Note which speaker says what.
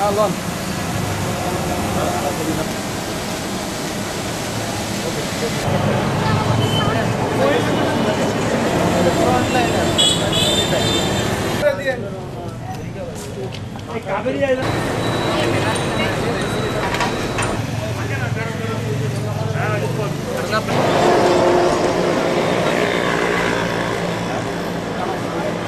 Speaker 1: Alon.